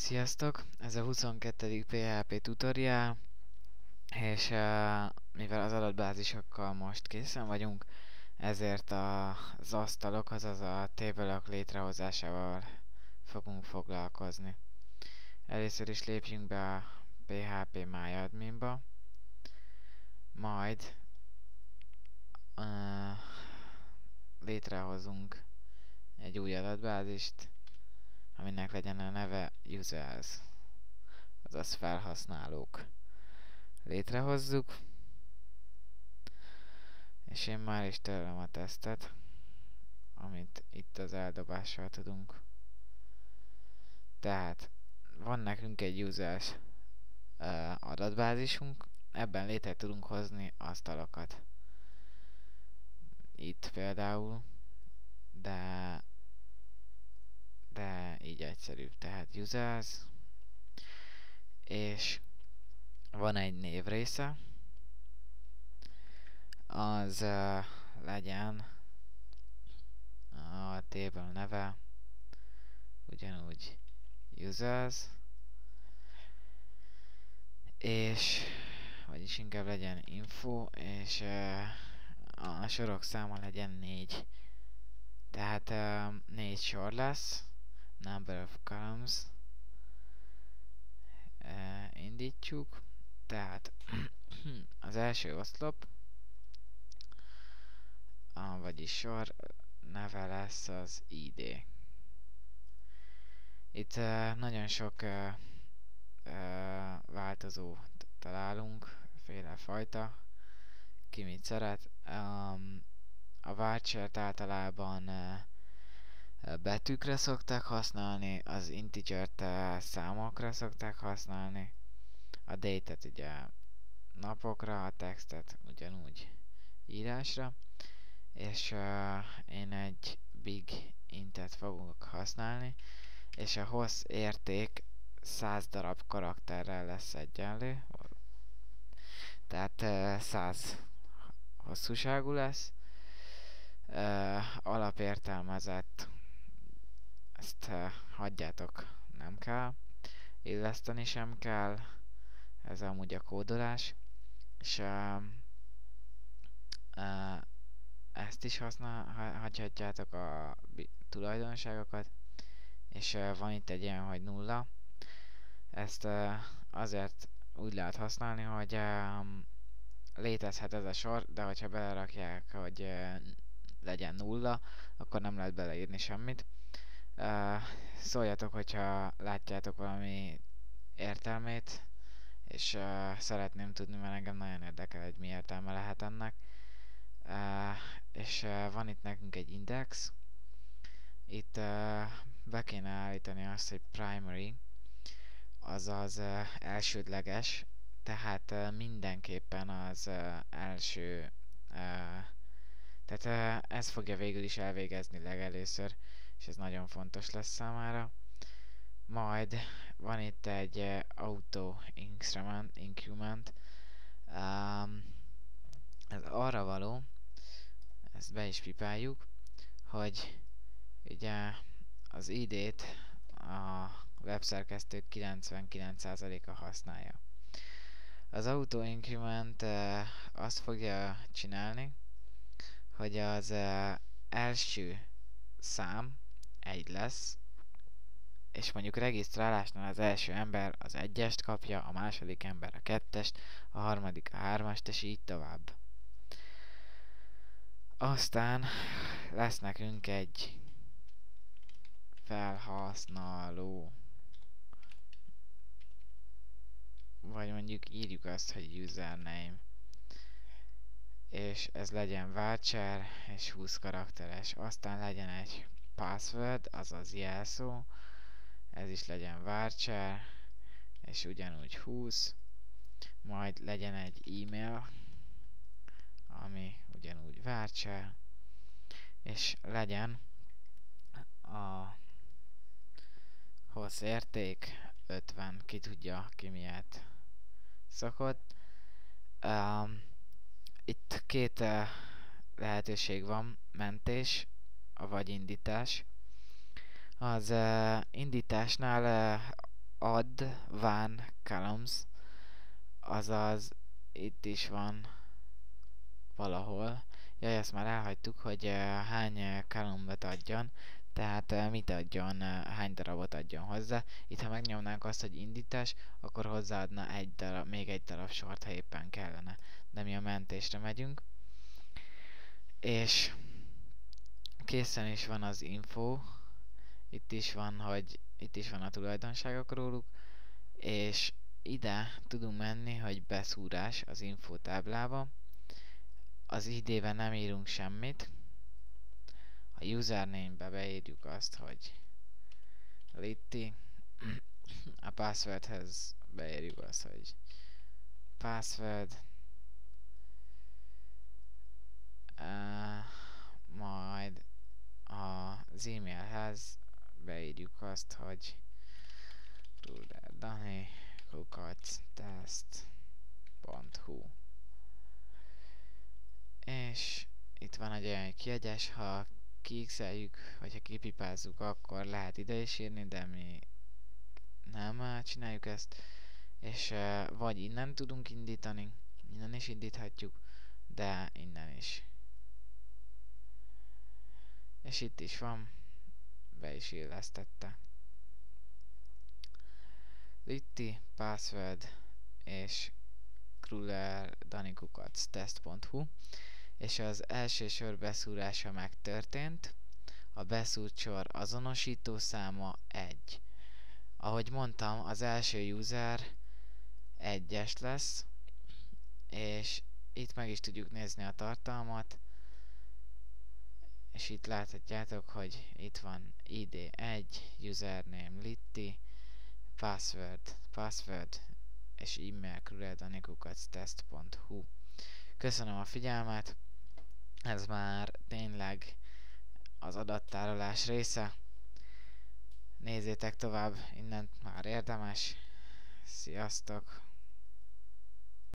Sziasztok! Ez a 22. PHP tutorial, és uh, mivel az adatbázisokkal most készen vagyunk, ezért a, az asztalok, azaz a table létrehozásával fogunk foglalkozni. Először is lépjünk be a PHP MyAdminba, majd uh, létrehozunk egy új adatbázist, aminek legyen a neve users, azaz felhasználók. Létrehozzuk, és én már is törlöm a tesztet, amit itt az eldobással tudunk. Tehát van nekünk egy users uh, adatbázisunk, ebben létre tudunk hozni asztalokat. Itt például, de de így egyszerűbb. Tehát users, és van egy név része, az uh, legyen a table neve, ugyanúgy users, és vagyis inkább legyen info, és uh, a sorok száma legyen négy. Tehát uh, sor lesz, number of columns uh, indítjuk, tehát az első oszlop, a, vagyis sor neve lesz az ID. Itt uh, nagyon sok uh, uh, változót találunk, féle fajta, ki mit szeret. Um, a varchart általában uh, betűkre szokták használni, az integert számokra szokták használni, a date-et ugye napokra, a textet ugyanúgy írásra, és uh, én egy big intet fogok használni, és a hossz érték 100 darab karakterrel lesz egyenlő, tehát uh, 100 hosszúságú lesz, uh, alapértelmezett ezt uh, hagyjátok, nem kell. Illeszteni sem kell. Ez amúgy a kódolás. És uh, uh, ezt is használ, hagyhatjátok a tulajdonságokat. És uh, van itt egy ilyen, hogy nulla. Ezt uh, azért úgy lehet használni, hogy uh, létezhet ez a sor, de hogyha belerakják, hogy uh, legyen nulla, akkor nem lehet beleírni semmit. Uh, szóljatok, hogyha látjátok valami értelmét, és uh, szeretném tudni, mert engem nagyon érdekel, hogy mi értelme lehet ennek. Uh, és uh, van itt nekünk egy index. Itt uh, be kéne állítani azt, hogy primary, azaz uh, elsődleges, tehát uh, mindenképpen az uh, első, uh, tehát ez fogja végül is elvégezni legelőször és ez nagyon fontos lesz számára. Majd van itt egy auto increment, increment. Um, ez arra való, ezt be is pipáljuk, hogy ugye az ID-t a webszerkesztők 99%-a használja. Az auto increment azt fogja csinálni, hogy az uh, első szám egy lesz, és mondjuk regisztrálásnál az első ember az egyest kapja, a második ember a kettest, a harmadik a hármast, és így tovább. Aztán lesz nekünk egy felhasználó, vagy mondjuk írjuk azt, hogy username, és ez legyen voucher és 20 karakteres. Aztán legyen egy password, azaz jelszó, ez is legyen varchar, és ugyanúgy 20, majd legyen egy e-mail, ami ugyanúgy varchar, és legyen a hossz érték 50, ki tudja ki miért szokott. Um, itt két uh, lehetőség van, mentés, vagy indítás. Az uh, indításnál uh, add van columns, azaz itt is van valahol. Jaj, ezt már elhagytuk, hogy hány column adjon, tehát uh, mit adjon, uh, hány darabot adjon hozzá. Itt ha megnyomnánk azt, hogy indítás, akkor hozzáadna egy darab, még egy darab sort, ha éppen kellene. De mi a mentésre megyünk. És készen is van az info. Itt is van, hogy itt is van a tulajdonságok róluk. És ide tudunk menni, hogy beszúrás az info táblába. Az id nem írunk semmit. A username-be beírjuk azt, hogy Litti. A passwordhez beírjuk azt, hogy password. Uh, majd az e-mailhez beírjuk azt, hogy Dani kukactest.hu És itt van egy olyan kiegyes, ha kiixeljük, vagy ha kipipázzuk, akkor lehet ide is írni, de mi nem csináljuk ezt. És uh, vagy innen tudunk indítani, innen is indíthatjuk, de innen is. És itt is van, be is illesztette. Litti, password és Kruller Danikukac test.hu és az első sor beszúrása megtörtént. A beszúrt sor azonosító száma 1. Ahogy mondtam, az első user 1-es lesz, és itt meg is tudjuk nézni a tartalmat, és itt láthatjátok, hogy itt van id1, username litti, password, password és e-mail test.hu Köszönöm a figyelmet, ez már tényleg az adattárolás része. Nézzétek tovább, innen már érdemes. Sziasztok!